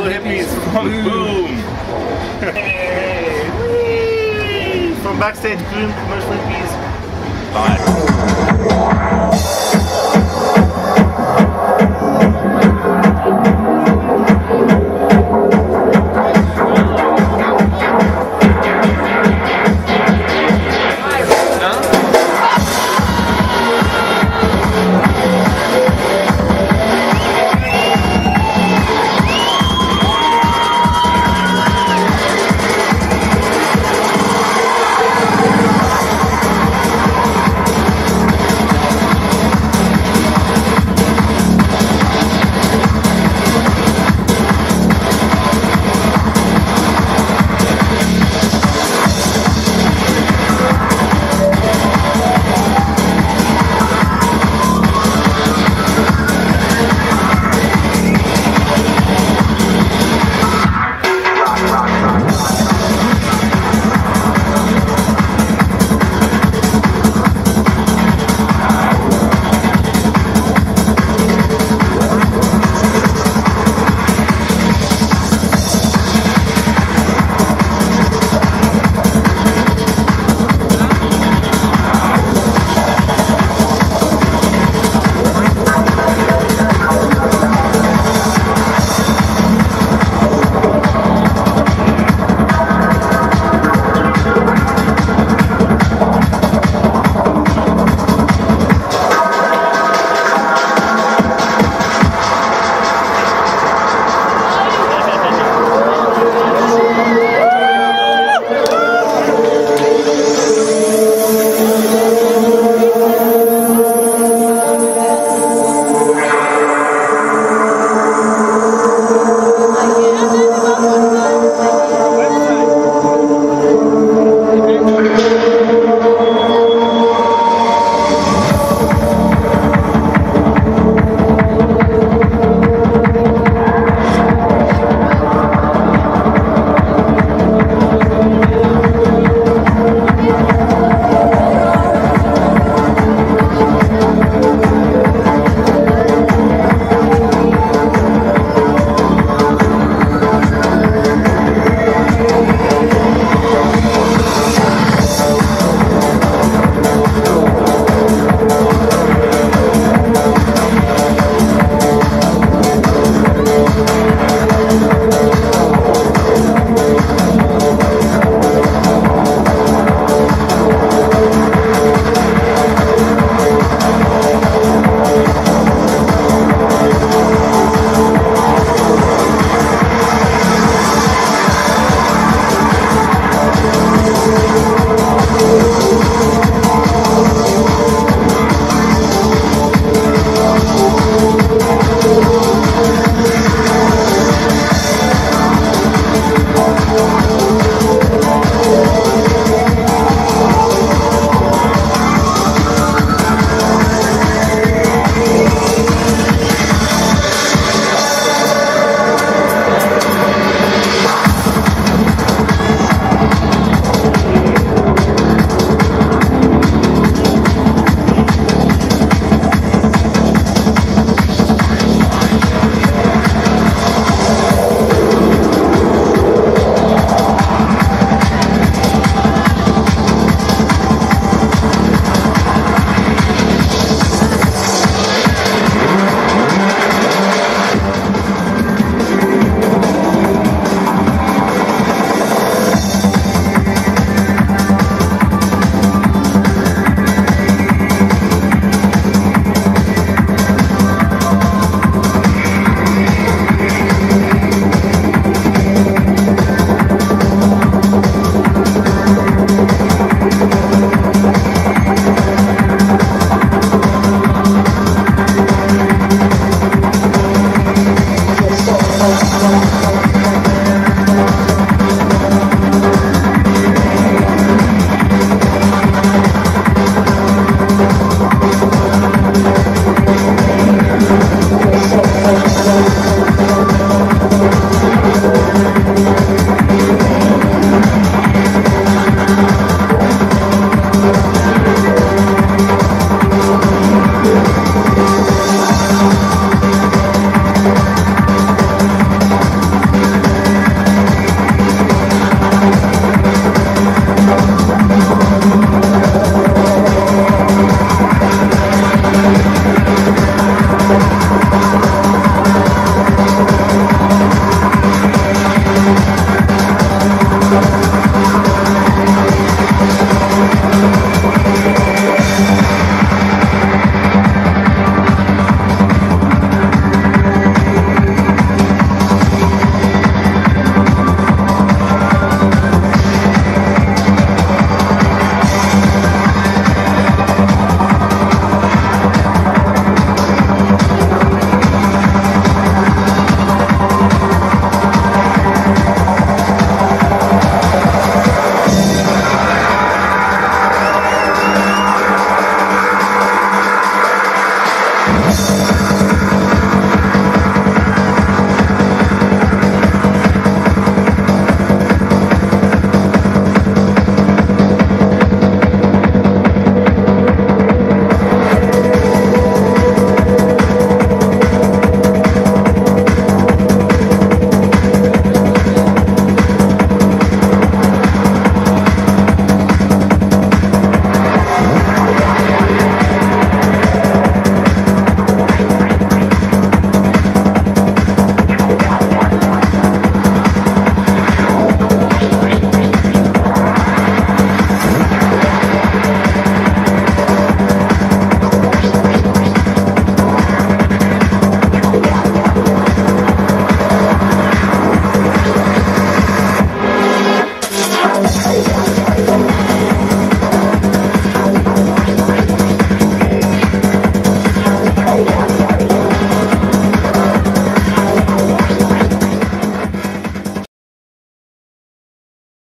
hippies from Boom. Hey, from backstage Boom commercial hippies. Bye.